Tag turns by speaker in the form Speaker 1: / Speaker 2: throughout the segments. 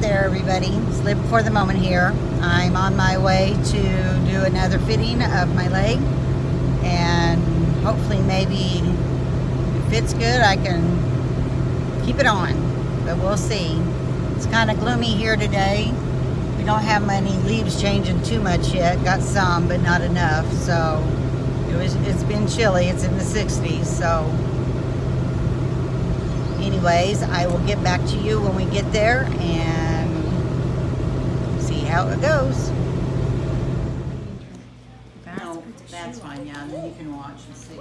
Speaker 1: there, everybody. It's live before the moment here. I'm on my way to do another fitting of my leg, and hopefully, maybe if it's good, I can keep it on. But we'll see. It's kind of gloomy here today. We don't have many leaves changing too much yet. Got some, but not enough. So it was. It's been chilly. It's in the 60s. So anyways, I will get back to you when we get there and see how it goes. No, that's fine, yeah, and then you can watch and see.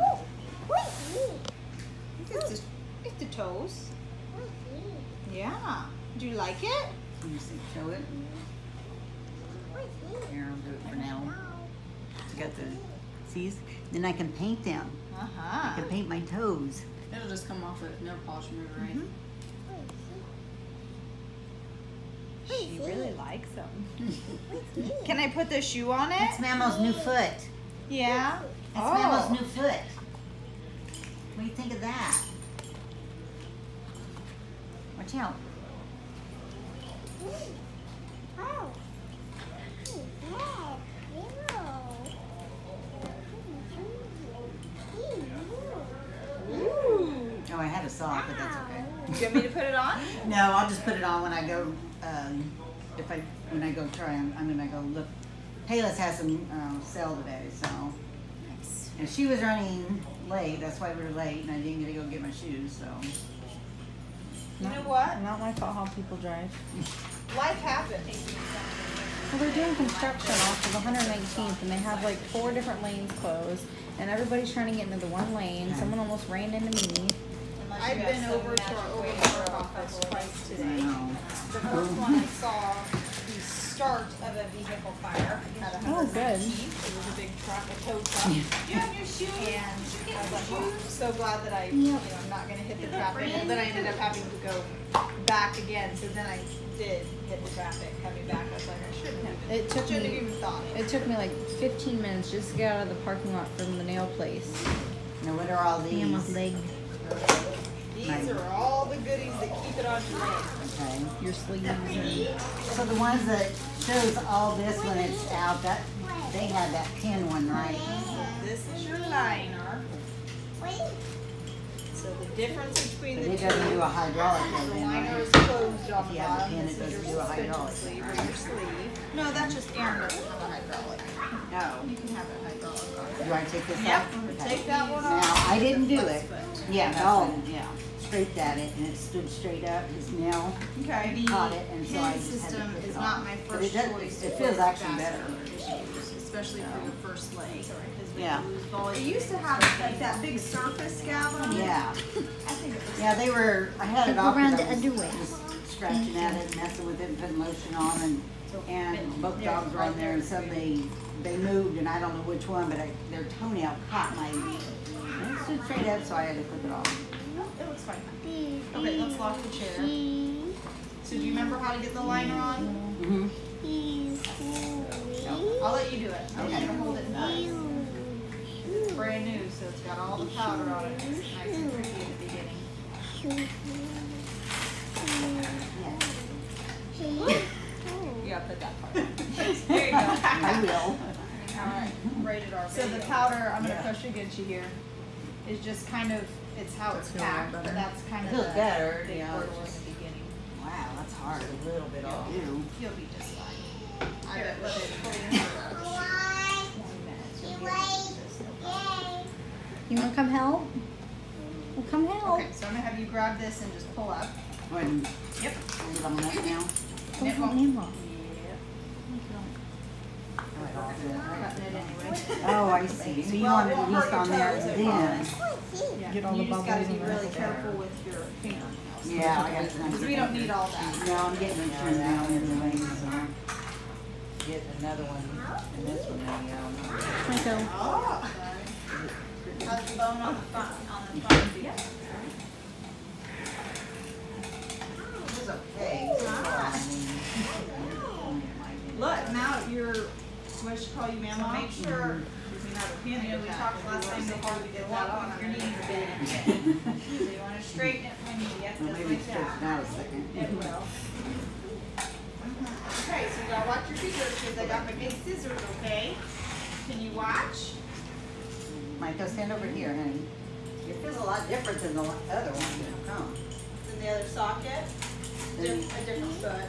Speaker 2: It's the, it's the toes. Yeah. Do you like it?
Speaker 1: Can you see, show it? Here, I'll do it for now. You got the, see, then I can paint them. I
Speaker 2: Uh-huh.
Speaker 1: can paint my toes.
Speaker 3: It'll just come off with no polish remover, right?
Speaker 2: Mhm. She really likes them. Can I put the shoe on it?
Speaker 1: It's Mamo's new foot.
Speaker 2: Yeah.
Speaker 1: It's
Speaker 2: Oh.
Speaker 1: Mamo's new foot. What do you think of that? Watch out.
Speaker 2: Ooh.
Speaker 1: Oh, I had a sock, but that's okay.
Speaker 2: Do you want me to put it on?
Speaker 1: No, I'll just put it on when I go, um, if I, when I go try, I'm, I'm gonna go look. Payless has some, um, sale today, so. And she was running late, that's why we were late, and I didn't get to go get my shoes, so.
Speaker 2: You know what?
Speaker 4: Not my fault how people drive.
Speaker 2: Life happens.
Speaker 4: Well, they're doing construction off of 119th, and they have like four different lanes closed, and everybody's trying to get into the one lane. Someone almost ran into me.
Speaker 2: I've been over to our overboard office twice today. The first one I saw the start of a vehicle fire at a
Speaker 4: Oh,
Speaker 2: hundred
Speaker 4: good.
Speaker 2: It was a big truck, a tow truck. Yeah. You have your shoes? And I was like, oh, so glad that I, you know, I'm not gonna hit the traffic. And then I ended up having to go back again, so then I did hit the traffic coming back. I was like, I shouldn't have.
Speaker 4: It took me.
Speaker 2: even thought it.
Speaker 4: It took me like 15 minutes just to get out of the parking lot from the nail place.
Speaker 1: Now, what are all these?
Speaker 4: My leg.
Speaker 2: These are all the goodies that keep it on your leg.
Speaker 1: Okay.
Speaker 4: Your sleeves. And,
Speaker 1: So the ones that shows all this when it's out, that, they had that pin one, right?
Speaker 2: This is your liner. So the difference between
Speaker 1: But
Speaker 2: the
Speaker 1: it
Speaker 2: two.
Speaker 1: doesn't do a hydraulic
Speaker 2: The
Speaker 1: then,
Speaker 2: liner
Speaker 1: right?
Speaker 2: is closed on
Speaker 1: If
Speaker 2: the
Speaker 1: you have a
Speaker 2: bottom.
Speaker 1: pin,
Speaker 2: This
Speaker 1: it doesn't do a hydraulic.
Speaker 2: sleeve or your sleeve. No, that's just Aaron doesn't have a hydraulic.
Speaker 1: No.
Speaker 2: You can have a hydraulic on it.
Speaker 1: Do I take this
Speaker 2: Yep,
Speaker 1: off? Okay.
Speaker 2: take that one off. Now.
Speaker 1: I didn't do it. Yeah, no, yeah, straight at it, and it stood straight up, his nail
Speaker 2: Okay.
Speaker 1: caught it, and so I just had to
Speaker 2: is
Speaker 1: it
Speaker 2: not
Speaker 1: off.
Speaker 2: my
Speaker 1: But
Speaker 2: first
Speaker 1: it does-
Speaker 2: choice.
Speaker 1: It
Speaker 2: for
Speaker 1: feels actually better.
Speaker 2: Issues, Especially for your first leg. 'cause when
Speaker 1: Yeah.
Speaker 2: you It used to have like that big surface scab on it.
Speaker 1: Yeah,
Speaker 2: I think it was.
Speaker 1: yeah, they were, I had it
Speaker 4: Go
Speaker 1: off,
Speaker 4: around the
Speaker 1: was
Speaker 4: underwear.
Speaker 1: just scratching at it, messing with it, putting lotion on, and, and both dogs were on there, and suddenly they moved, and I don't know which one, but I, their toenail caught my, and it stood straight up, so I had to clip it off.
Speaker 2: It looks fine. Okay, let's lock the chair. So do you remember how to get the liner on?
Speaker 1: Mm-hmm.
Speaker 2: I'll let you do it. I'm
Speaker 1: Okay.
Speaker 2: gonna hold it nice. It's brand new, so it's got all the powder on it. It's nice and pretty at the beginning. You gotta put that part. There you go.
Speaker 1: I will.
Speaker 2: Alright, rated R. So the powder, I'm gonna
Speaker 1: Yeah.
Speaker 2: push against you here, is just kind of, it's how it's
Speaker 4: Feel
Speaker 2: packed, but that's kind of
Speaker 1: Feels
Speaker 2: the
Speaker 1: better,
Speaker 2: big
Speaker 1: yeah,
Speaker 2: hurdle in the beginning.
Speaker 1: Wow, that's hard, a little bit off. Ew.
Speaker 2: You'll be just fine. I bet with it fully in for twenty minutes, you'll be able to do this, no problem.
Speaker 4: You want to come help? Well, come help.
Speaker 2: Okay, so I'm gonna have you grab this and just pull up.
Speaker 1: Go ahead and
Speaker 2: Yep.
Speaker 1: hold it on that now.
Speaker 4: Don't
Speaker 2: it
Speaker 4: help
Speaker 2: won't-
Speaker 4: me, Mom.
Speaker 2: Anyway.
Speaker 1: Oh, I see. So you
Speaker 2: Well,
Speaker 1: want it
Speaker 2: it
Speaker 1: at least on there then?
Speaker 2: Yeah,
Speaker 4: Get all
Speaker 2: you
Speaker 4: the
Speaker 2: just gotta be really
Speaker 4: everything.
Speaker 2: careful with your fingernails.
Speaker 1: Yeah, I got.
Speaker 2: Because we don't need all that.
Speaker 1: No, I'm getting it turned down anyway, so. Get another one, and this one, yeah.
Speaker 4: Michael.
Speaker 2: Oh. Look, now should call you mama? Make sure, you we talked last time did that on, your knees you wanna straighten it when you get like that.
Speaker 1: out a second.
Speaker 2: It will. Okay, so you gotta watch your fingers because I got my big scissors, okay? Can you watch?
Speaker 1: Michael, stand over here, honey. It feels a lot different than the other one. Come.
Speaker 2: In the other socket,
Speaker 1: Then-
Speaker 2: Dif- a different foot.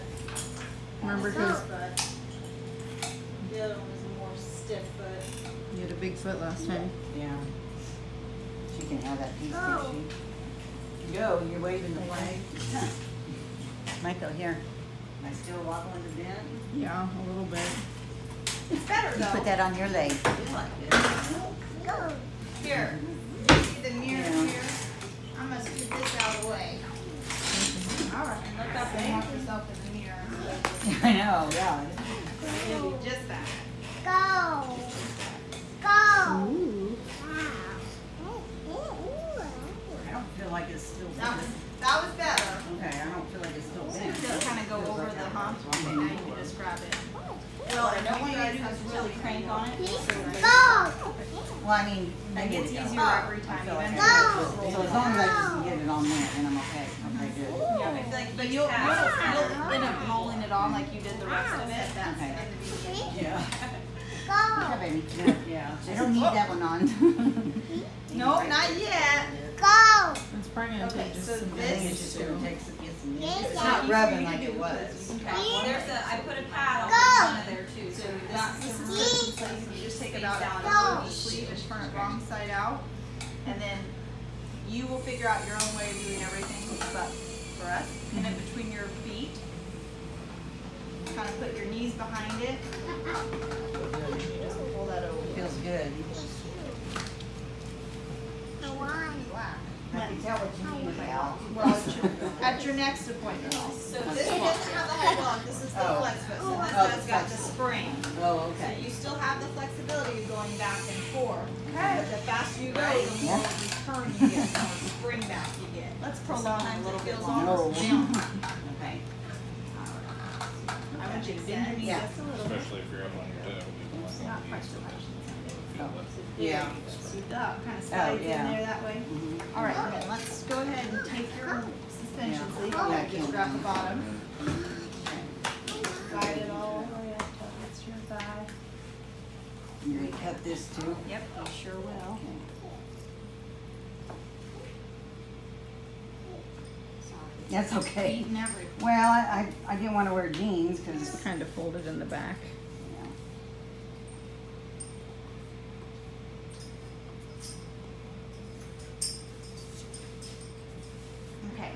Speaker 3: Remember,
Speaker 2: This
Speaker 3: 'cause-
Speaker 2: foot. The other one was a more stiff foot.
Speaker 3: You had a big foot last time.
Speaker 1: Yeah. She can have that piece, can't oh. she? Go, you're waving the flag. Michael, here. Am I still wobbling the bend?
Speaker 3: Yeah, a little bit.
Speaker 2: It's better
Speaker 1: You put that on your leg.
Speaker 2: Here, see the mirror
Speaker 1: Yeah.
Speaker 2: here? I'm gonna scoot this out of the way. All right, and look up and watch yourself in the mirror.
Speaker 1: I know, yeah.
Speaker 2: It'll just that.
Speaker 5: Go. Go.
Speaker 3: Ooh.
Speaker 1: I don't feel like it's still
Speaker 2: That was, that was better.
Speaker 1: Okay, I don't feel like it's still bent.
Speaker 2: Just kind of go over
Speaker 1: like
Speaker 2: the
Speaker 1: that
Speaker 2: hump.
Speaker 1: was
Speaker 2: Okay, now you can just grab it. Well, I don't want you to really crank on it. So
Speaker 5: Go.
Speaker 1: Well, I mean,
Speaker 2: It gets
Speaker 1: it's
Speaker 2: easier every time.
Speaker 1: So as long as I just get it on there, then I'm okay. I'm okay, good.
Speaker 2: Yeah, it's like, but you'll, you'll, you'll end up rolling it on like you did the rest of it. Ah, that's
Speaker 1: Okay.
Speaker 2: in the beginning.
Speaker 1: Yeah.
Speaker 5: Go.
Speaker 1: Yeah, baby. Yeah, yeah. I don't need that one on.
Speaker 2: No, not yet.
Speaker 5: Go.
Speaker 3: It's probably gonna
Speaker 2: Okay,
Speaker 3: take just
Speaker 2: so
Speaker 3: some
Speaker 1: I think it's just gonna take some, get some,
Speaker 5: Yes,
Speaker 1: it's
Speaker 5: Daddy.
Speaker 1: not rubbing like it was.
Speaker 2: Okay.
Speaker 6: There's a, I put a pad on the front of there too, so
Speaker 2: So
Speaker 6: this
Speaker 2: that's
Speaker 6: is
Speaker 2: the
Speaker 5: Yes.
Speaker 2: so you can just take it out and
Speaker 5: Go.
Speaker 2: the sleeve and turn it wrong side out. And then you will figure out your own way of doing everything, but for us, pin it between your feet. Kind of put your knees behind it. Just pull that over.
Speaker 1: Feels good.
Speaker 5: Go on.
Speaker 1: I can tell what you need, Val.
Speaker 2: Well, at your, at your next appointment. So this doesn't have the high block, this is the
Speaker 1: Oh.
Speaker 2: flex foot, so this
Speaker 1: Oh,
Speaker 2: has got the spring.
Speaker 1: Oh,
Speaker 2: So
Speaker 1: okay.
Speaker 2: you still have the flexibility of going back and forth. But the faster you go, the more return you get, the more spring back you get. Let's prolong a little bit longer. Down.
Speaker 1: Okay.
Speaker 2: I want you to bend your knees
Speaker 1: Yeah.
Speaker 2: just a little bit.
Speaker 7: Especially if you're up on your toe. you want
Speaker 2: Not
Speaker 7: to
Speaker 2: quite so
Speaker 7: it.
Speaker 2: much.
Speaker 1: Yeah.
Speaker 2: Scoot up, kind of slides in
Speaker 1: yeah.
Speaker 2: there that way.
Speaker 1: Mhm.
Speaker 2: All right, then let's go ahead and take your suspension
Speaker 1: Yeah.
Speaker 2: sleeve.
Speaker 1: Yeah, I
Speaker 2: Just
Speaker 1: can't.
Speaker 2: grab the bottom. Slide it all the way up against your thigh.
Speaker 1: You gonna cut this too?
Speaker 2: Yep, you sure will.
Speaker 1: Okay. That's okay.
Speaker 2: Feet and everything.
Speaker 1: Well, I, I, I didn't wanna wear jeans, cause,
Speaker 3: It's kind of folded in the back.
Speaker 1: yeah.
Speaker 2: Okay.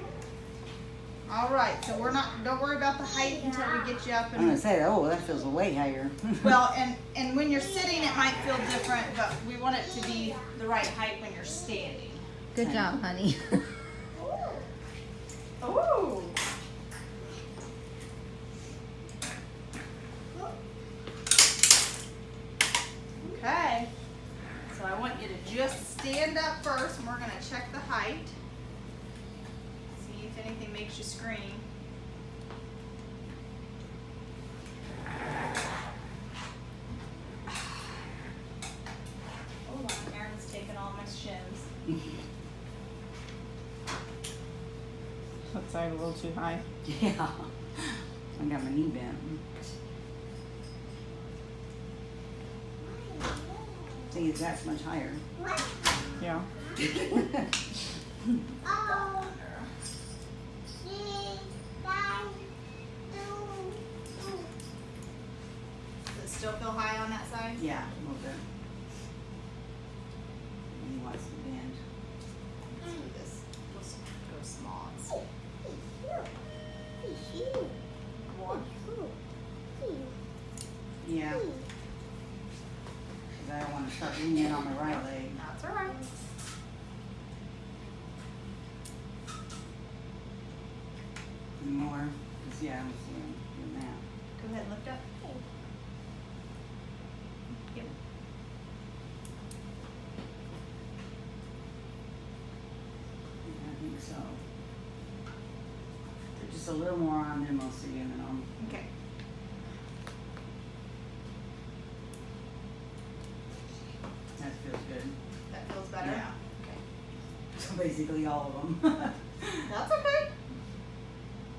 Speaker 2: All right, so we're not, don't worry about the height until we get you up And,
Speaker 1: I'm gonna say, oh, that feels way higher.
Speaker 2: well, and, and when you're sitting, it might feel different, but we want it to be the right height when you're standing.
Speaker 3: Good job, honey.
Speaker 2: Ooh. Okay. So I want you to just stand up first and we're gonna check the height. See if anything makes you scream. Hold on, oh, Aaron's taking all my shims.
Speaker 3: That side a little too high.
Speaker 1: Yeah. I got my knee bent. See, it's that much higher.
Speaker 3: Yeah.
Speaker 5: Oh,
Speaker 2: still feel high on that side?
Speaker 1: Yeah, a little bit. He wants to bend.
Speaker 2: Let's do this. Let's go small. and see. More.
Speaker 1: Yeah. Cause I don't wanna start leaning on the right leg.
Speaker 2: That's all right.
Speaker 1: More, cause yeah, I'm seeing, doing that.
Speaker 2: Go ahead and lift up. Yep.
Speaker 1: Yeah, I think so. Put Just a little more on them, I'll see, and then I'll,
Speaker 2: Okay.
Speaker 1: that feels good.
Speaker 2: That feels better?
Speaker 1: Yeah.
Speaker 2: Okay.
Speaker 1: So basically all of them.
Speaker 2: That's okay.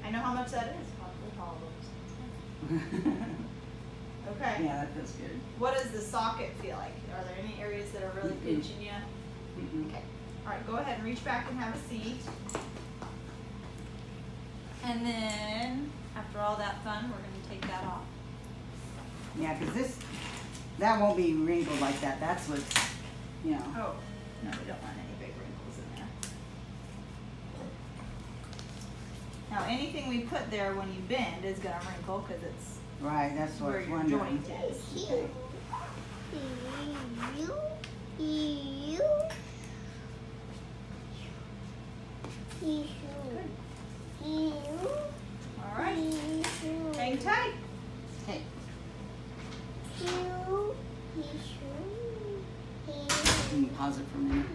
Speaker 2: I know how much that is. Probably all of those. Okay.
Speaker 1: Yeah, that feels good.
Speaker 2: What does the socket feel like? Are there any areas that are really
Speaker 1: Mm-mm.
Speaker 2: pinching you?
Speaker 1: Mm-mm.
Speaker 2: Okay. All right, go ahead and reach back and have a seat. And then, after all that fun, we're gonna take that off.
Speaker 1: Yeah, because this, that won't be wrinkled like that. That's what's, you know.
Speaker 2: Oh, no, we don't want any big wrinkles in there. Now, anything we put there when you bend is gonna wrinkle because it's
Speaker 1: Right, that's what I
Speaker 2: where
Speaker 1: was
Speaker 2: your
Speaker 1: wondering.
Speaker 2: joint is.
Speaker 5: You. You. You. You. You.
Speaker 2: All right, hang tight.
Speaker 1: Hey,
Speaker 5: You. You.
Speaker 1: can you pause it for a minute?